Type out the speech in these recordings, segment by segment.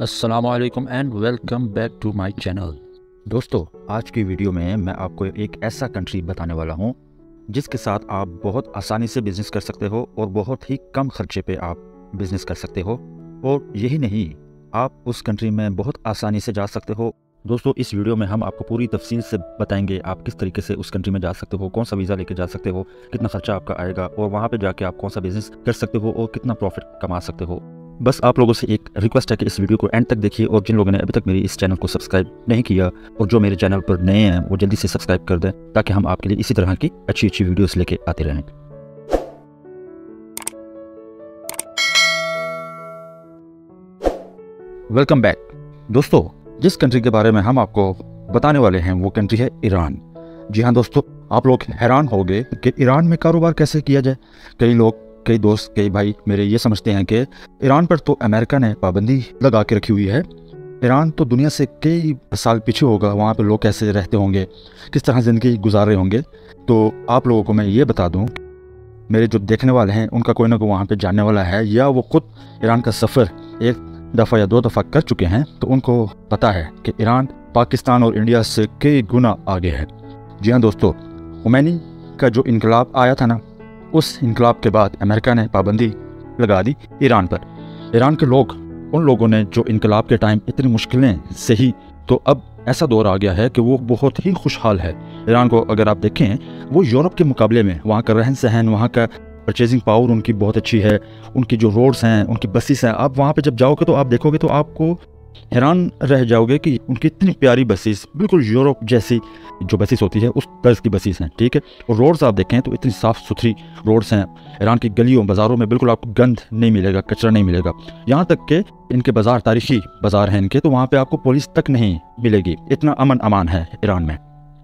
असलकम and welcome back to my channel दोस्तों, आज की वीडियो में मैं आपको एक ऐसा कंट्री बताने वाला हूँ, जिसके साथ आप बहुत आसानी से बिज़नेस कर सकते हो और बहुत ही कम खर्चे पे आप बिज़नेस कर सकते हो। और यही नहीं, आप उस कंट्री में बहुत आसानी से जा सकते हो। दोस्तों, इस वीडियो में हम आपको पूरी तफसील से बताएँगे आप किस तरीके से उस कंट्री में जा सकते हो, कौन सा वीज़ा लेके जा सकते हो, कितना खर्चा आपका आएगा और वहाँ पे जाके आप कौन सा बिज़नेस कर सकते हो और कितना प्रॉफिट कमा सकते हो। बस आप लोगों से एक रिक्वेस्ट है कि इस वीडियो को एंड तक देखिए और जिन लोगों ने अभी तक मेरी इस चैनल को सब्सक्राइब नहीं किया और जो मेरे चैनल पर नए हैं, वो जल्दी से सब्सक्राइब कर दें ताकि हम आपके लिए इसी तरह की अच्छी अच्छी वीडियोस लेके आते रहें। वेलकम बैक दोस्तों, जिस कंट्री के बारे में हम आपको बताने वाले हैं, वो कंट्री है ईरान जी हाँ दोस्तों, आप लोग हैरान हो कि ईरान में कारोबार कैसे किया जाए। कई लोग कई दोस्त, कई भाई मेरे ये समझते हैं कि ईरान पर तो अमेरिका ने पाबंदी लगा के रखी हुई है। ईरान तो दुनिया से कई साल पीछे होगा, वहाँ पर लोग कैसे रहते होंगे, किस तरह ज़िंदगी गुजार रहे होंगे। तो आप लोगों को मैं ये बता दूँ, मेरे जो देखने वाले हैं, उनका कोई ना कोई वहाँ पर जानने वाला है, या वो खुद ईरान का सफ़र एक दफ़ा या दो दफ़ा कर चुके हैं तो उनको पता है कि ईरान, पाकिस्तान और इंडिया से कई गुना आगे है। जी हाँ दोस्तों हुमैनी का जो इनकलाब आया था ना उस इनकलाब के बाद अमेरिका ने पाबंदी लगा दी ईरान पर। ईरान के लोग, उन लोगों ने जो इनकलाब के टाइम इतनी मुश्किलें सही तो अब ऐसा दौर आ गया है कि वो बहुत ही खुशहाल है। ईरान को अगर आप देखें, वो यूरोप के मुकाबले में, वहाँ का रहन सहन वहाँ का परचेजिंग पावर उनकी बहुत अच्छी है। उनकी जो रोड्स हैं, उनकी बसेस हैं, आप वहाँ पे जब जाओगे तो आप देखोगे तो आपको हैरान रह जाओगे कि उनकी इतनी प्यारी बसेस, बिल्कुल यूरोप जैसी जो बसेस होती है, उस तर्ज की बसेस हैं, ठीक है? और रोड्स आप देखें तो इतनी साफ़ सुथरी रोड्स हैं ईरान की गलियों, बाज़ारों में बिल्कुल आपको गंद नहीं मिलेगा, कचरा नहीं मिलेगा। यहाँ तक के इनके बाज़ार, तारीखी बाज़ार हैं इनके तो वहाँ पर आपको पुलिस तक नहीं मिलेगी। इतना अमन अमान है ईरान में।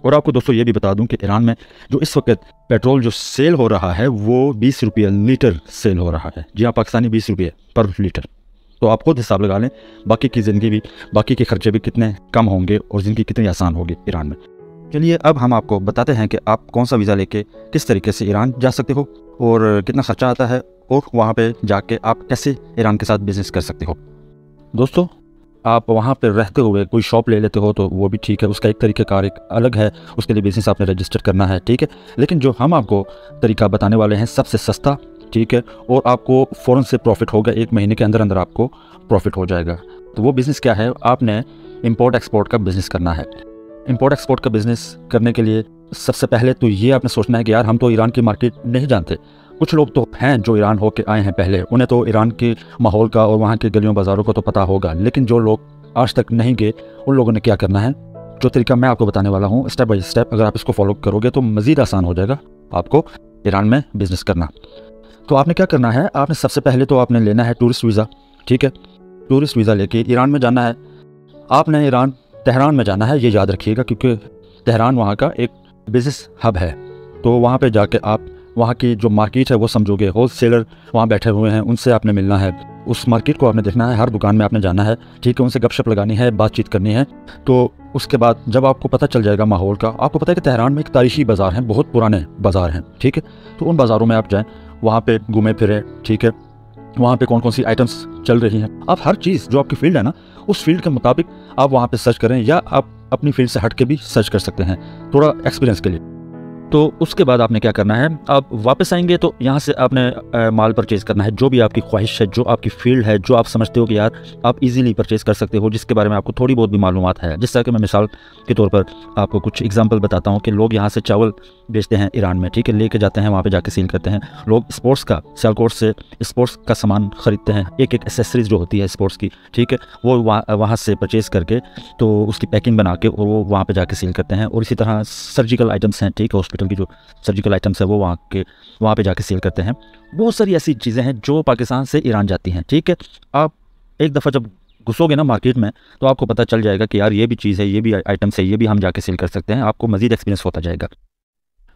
और आपको दोस्तों ये भी बता दूँ कि ईरान में जो इस वक्त पेट्रोल जो सेल हो रहा है, वो बीस रुपये लीटर सेल हो रहा है। जी हाँ पाकिस्तानी बीस रुपये पर लीटर। तो आप खुद हिसाब लगा लें, बाकी की ज़िंदगी भी, बाकी के खर्चे भी कितने कम होंगे और ज़िंदगी कितनी आसान होगी ईरान में। चलिए, अब हम आपको बताते हैं कि आप कौन सा वीज़ा लेके किस तरीके से ईरान जा सकते हो और कितना ख़र्चा आता है और वहाँ पे जाके आप कैसे ईरान के साथ बिज़नेस कर सकते हो। दोस्तों, आप वहाँ पर रहते हुए कोई शॉप ले लेते हो तो वो भी ठीक है, उसका एक तरीका कार एक अलग है, उसके लिए बिज़नेस आपने रजिस्टर करना है, ठीक है? लेकिन जो हम आपको तरीका बताने वाले हैं, सबसे सस्ता ठीक है, और आपको फ़ौरन से प्रॉफिट होगा, एक महीने के अंदर अंदर आपको प्रॉफिट हो जाएगा। तो वो बिज़नेस क्या है? आपने इम्पोर्ट एक्सपोर्ट का बिज़नेस करना है। इम्पोर्ट एक्सपोर्ट का बिज़नेस करने के लिए सबसे पहले तो ये आपने सोचना है कि यार, हम तो ईरान की मार्केट नहीं जानते। कुछ लोग तो हैं जो ईरान होके आए हैं पहले, उन्हें तो ईरान के माहौल का और वहाँ के गलियों बाज़ारों का तो पता होगा, लेकिन जो लोग आज तक नहीं गए, उन लोगों ने क्या करना है? जो तरीका मैं आपको बताने वाला हूँ स्टेप बाई स्टेप अगर आप इसको फॉलो करोगे तो मज़ीद आसान हो जाएगा आपको ईरान में बिज़नेस करना। तो आपने क्या करना है? आपने सबसे पहले तो आपने लेना है टूरिस्ट वीज़ा ठीक है? टूरिस्ट वीज़ा लेके ईरान में जाना है। आपने ईरान, तहरान में जाना है, ये याद रखिएगा, क्योंकि तहरान वहाँ का एक बिज़नेस हब है। तो वहाँ पे जाके आप, वहाँ की जो मार्केट है, वो समझोगे। होल सेलर वहाँ बैठे हुए हैं, उनसे आपने मिलना है। उस मार्केट को आपने देखना है, हर दुकान में आपने जाना है, ठीक है? उनसे गपशप लगानी है, बातचीत करनी है। तो उसके बाद जब आपको पता चल जाएगा माहौल का, आपको पता है कि तहरान में एक तारीखी बाज़ार हैं, बहुत पुराने बाज़ार हैं, ठीक है? तो उन बाज़ारों में आप जाएँ। वहाँ पे घूमे फिरे, ठीक है? वहाँ पे कौन कौन सी आइटम्स चल रही हैं? आप हर चीज़ जो आपकी फ़ील्ड है ना, उस फ़ील्ड के मुताबिक आप वहाँ पे सर्च करें या आप अपनी फ़ील्ड से हट के भी सर्च कर सकते हैं, थोड़ा एक्सपीरियंस के लिए। तो उसके बाद आपने क्या करना है? आप वापस आएँगे तो यहाँ से आपने माल परचेज़ करना है। जो भी आपकी ख्वाहिश है, जो आपकी फ़ील्ड है, जो आप समझते हो कि यार आप इजीली परचेज़ कर सकते हो, जिसके बारे में आपको थोड़ी बहुत भी मालूम है। जिस तरह के मैं मिसाल के तौर पर आपको कुछ एग्ज़ाम्पल बताता हूँ कि लोग यहाँ से चावल बेचते हैं ईरान में, ठीक है? लेके जाते हैं, वहाँ पर जाके सील करते हैं। लोग स्पोर्ट्स का सेलकोर्स से स्पोर्ट्स का सामान ख़रीदते हैं। एक एक एसेसरीज जो होती है स्पोर्ट्स की, ठीक है? वो वहाँ से परचेज़ करके तो उसकी पैकिंग बना के और वो वहाँ पर जाके सील करते हैं। और इसी तरह सर्जिकल आइटम्स हैं, ठीक है? हॉस्पिटल की जो सर्जिकल आइटम्स है, वो वहाँ के, वहाँ पे जाके सेल करते हैं। बहुत सारी ऐसी चीज़ें हैं जो पाकिस्तान से ईरान जाती हैं, ठीक है? आप एक दफ़ा जब घुसोगे ना मार्केट में तो आपको पता चल जाएगा कि यार ये भी चीज़ है, ये भी आइटम्स है, ये भी हम जाके सेल कर सकते हैं, आपको मज़ीद एक्सपीरियंस होता जाएगा।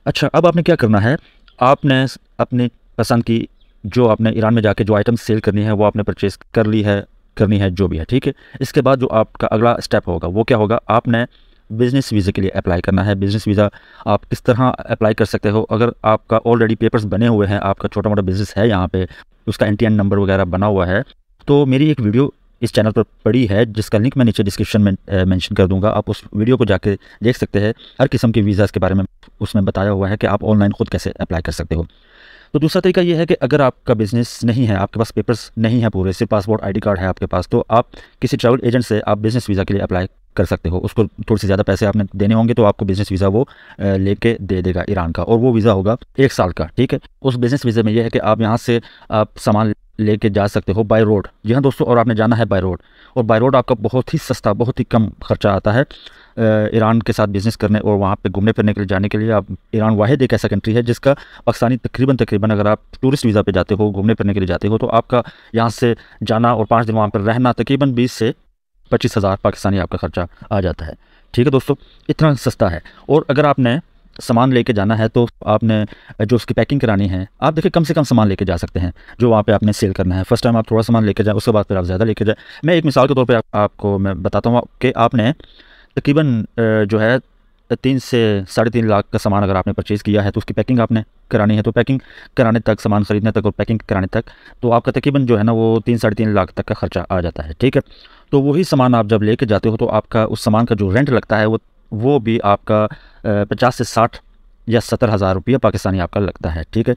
अच्छा अब आपने क्या करना है? आपने अपनी पसंद की जो आपने ईरान में जाके जो आइटम्स सेल करनी है, वो आपने परचेज़ कर ली है, करनी है, जो भी है, ठीक है? इसके बाद जो आपका अगला स्टेप होगा, वो क्या होगा? आपने बिज़नेस वीज़े के लिए अप्लाई करना है। बिज़नेस वीज़ा आप किस तरह अप्लाई कर सकते हो? अगर आपका ऑलरेडी पेपर्स बने हुए हैं, आपका छोटा मोटा बिज़नेस है यहाँ पे, उसका एन नंबर वगैरह बना हुआ है तो मेरी एक वीडियो इस चैनल पर पड़ी है, जिसका लिंक मैं नीचे डिस्क्रिप्शन में मेंशन कर दूँगा। आप उस वीडियो को जाके देख सकते हैं। हर किस्म के वीज़ाज़ के बारे में उसमें बताया हुआ है कि आप ऑनलाइन खुद कैसे अप्लाई कर सकते हो। तो दूसरा तरीका यह है कि अगर आपका बिज़नेस नहीं है, आपके पास पेपर्स नहीं है पूरे, सिर्फ़ पासपोर्ट आईडी कार्ड है आपके पास तो आप किसी ट्रैवल एजेंट से आप बिज़नेस वीज़ा के लिए अप्लाई कर सकते हो। उसको थोड़ी से ज़्यादा पैसे आपने देने होंगे तो आपको बिज़नेस वीज़ा वो लेके दे देगा ईरान का और वो वीज़ा होगा एक साल का, ठीक है? उस बिज़नेस वीज़े में ये है कि आप यहाँ से आप सामान लेके जा सकते हो बाय रोड जी हाँ दोस्तों, और आपने जाना है बाय रोड और बाय रोड आपका बहुत ही सस्ता, बहुत ही कम खर्चा आता है ईरान के साथ बिज़नेस करने और वहाँ पे घूमने फिरने के लिए जाने के लिए। आप ईरान वाहिद एक ऐसा कंट्री है जिसका पाकिस्तानी तकरीबन तकरीबन अगर आप टूरिस्ट वीज़ा पे जाते हो, घूमने फिरने के लिए जाते हो तो आपका यहाँ से जाना और पाँच दिन वहाँ पर रहना तकरीबन बीस से पच्चीस हज़ार पाकिस्तानी आपका ख़र्चा आ जाता है। ठीक है दोस्तों इतना सस्ता है। और अगर आपने सामान लेके जाना है तो आपने जो उसकी पैकिंग करानी है आप देखिए कम से कम सामान लेके जा सकते हैं जो वहाँ पे आपने सेल करना है। फ़र्स्ट टाइम आप थोड़ा सामान लेके जाए उसके बाद फिर आप ज़्यादा लेके जाए। मैं एक मिसाल के तौर पे आप, आपको मैं बताता हूँ कि आपने तकरीबन जो है तीन से साढ़े तीन लाख का सामान अगर आपने परचेज़ किया है तो उसकी पैकिंग आपने करानी है। तो पैकिंग कराने तक, सामान ख़रीदने तक और पैकिंग कराने तक तो आपका तकरीबन जो है ना, वो तीन साढ़े तीन लाख तक का खर्चा आ जाता है, ठीक है? तो वही सामान आप जब लेके जाते हो तो आपका उस सामान का जो रेंट लगता है, वो वो भी आपका पचास से साठ या सत्तर हज़ार रुपया पाकिस्तानी आपका लगता है, ठीक है?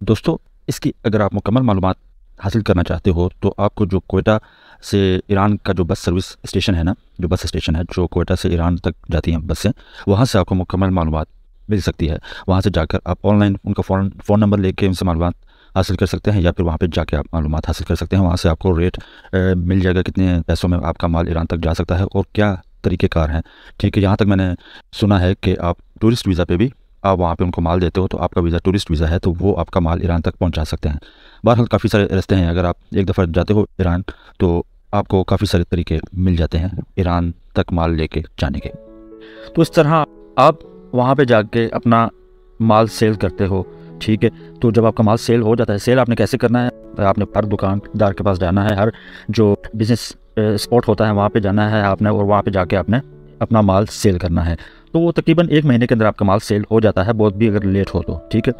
दोस्तों, इसकी अगर आप मुकम्मल मालूम हासिल करना चाहते हो तो आपको जो कोयटा से ईरान का जो बस सर्विस स्टेशन है ना, जो बस स्टेशन है, जो कोयटा से ईरान तक जाती हैं बसें, वहाँ से आपको मुकम्मल मालूम मिल सकती है। वहाँ से जाकर आप ऑनलाइन उनका फ़ोन फ़ोन नंबर लेके उनसे मालूम हासिल कर सकते हैं या फिर वहाँ पे जाके आप मालूम हासिल कर सकते हैं। वहाँ से आपको रेट मिल जाएगा कितने पैसों में आपका माल ईरान तक जा सकता है और क्या तरीक़ेकार हैं। ठीक है, यहाँ तक मैंने सुना है कि आप टूरिस्ट वीज़ा पे भी आप वहाँ पे उनको माल देते हो तो आपका वीज़ा, टूरिस्ट वीज़ा है तो वो आपका माल ईरान तक पहुँचा सकते हैं। बहरहाल काफ़ी सारे रास्ते हैं। अगर आप एक दफ़ा जाते हो ईरान तो आपको काफ़ी सारे तरीके मिल जाते हैं ईरान तक माल लेके जाने के। तो इस तरह आप वहाँ पे जाके अपना माल सेल करते हो, ठीक है? तो जब आपका माल सेल हो जाता है, सेल आपने कैसे करना है? आपने हर दुकानदार के पास जाना है, हर जो बिज़नेस स्पॉट होता है, वहाँ पे जाना है आपने और वहाँ पे जाके आपने अपना माल सेल करना है। तो वो तकरीबन एक महीने के अंदर आपका माल सेल हो जाता है, बहुत भी अगर लेट हो तो ठीक है?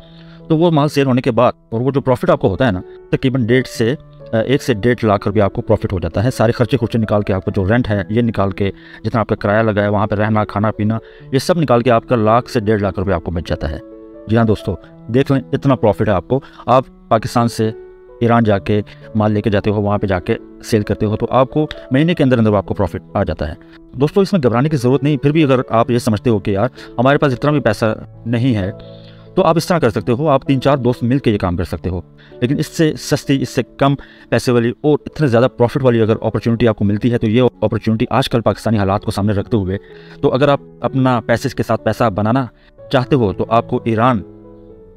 तो वो माल सेल होने के बाद और वो जो प्रॉफिट आपको होता है ना, तकरीबन डेढ़ से एक से डेढ़ लाख रुपया आपको प्रॉफिट हो जाता है। सारे खर्चे खुर्चे निकाल के आपको जो रेंट है, ये निकाल के जितना आपका किराया लगा है, वहाँ पर रहना, खाना, पीना, ये सब निकाल के आपका लाख से डेढ़ लाख रुपया आपको बच जाता है। जी हाँ दोस्तों, देख लें, इतना प्रॉफिट है आपको। आप पाकिस्तान से ईरान जाके माल लेके जाते हो, वहाँ पे जाके सेल करते हो तो आपको महीने के अंदर अंदर आपको प्रॉफिट आ जाता है। दोस्तों, इसमें घबराने की ज़रूरत नहीं, फिर भी अगर आप ये समझते हो कि यार, हमारे पास इतना भी पैसा नहीं है तो आप इस तरह कर सकते हो, आप तीन चार दोस्त मिल ये काम कर सकते हो। लेकिन इससे सस्ती, इससे कम पैसे वाली और इतने ज़्यादा प्रॉफिट वाली अगर अपॉर्चुनिटी आपको मिलती है तो ये अपॉर्चुनिटी आजकल पाकिस्तानी हालात को सामने रखते हुए तो अगर आप अपना पैसे के साथ पैसा बनाना चाहते हो तो आपको ईरान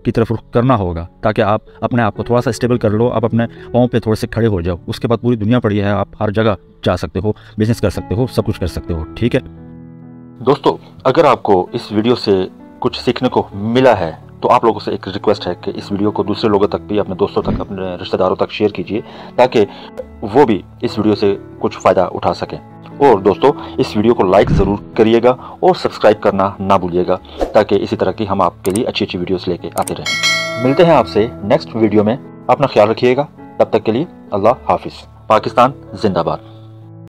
की तरफ़ रुख करना होगा, ताकि आप अपने आप को थोड़ा सा स्टेबल कर लो, आप अपने पाँव पे थोड़े से खड़े हो जाओ। उसके बाद पूरी दुनिया पड़ी है, आप हर जगह जा सकते हो बिज़नेस कर सकते हो, सब कुछ कर सकते हो, ठीक है? दोस्तों, अगर आपको इस वीडियो से कुछ सीखने को मिला है तो आप लोगों से एक रिक्वेस्ट है कि इस वीडियो को दूसरे लोगों तक भी, अपने दोस्तों तक, अपने रिश्तेदारों तक शेयर कीजिए, ताकि वो भी इस वीडियो से कुछ फ़ायदा उठा सकें। और दोस्तों, इस वीडियो को लाइक ज़रूर करिएगा और सब्सक्राइब करना ना भूलिएगा, ताकि इसी तरह की हम आपके लिए अच्छी अच्छी वीडियोस लेके आते रहें। मिलते हैं आपसे नेक्स्ट वीडियो में। अपना ख्याल रखिएगा। तब तक के लिए अल्लाह हाफिज़। पाकिस्तान, जिंदाबाद।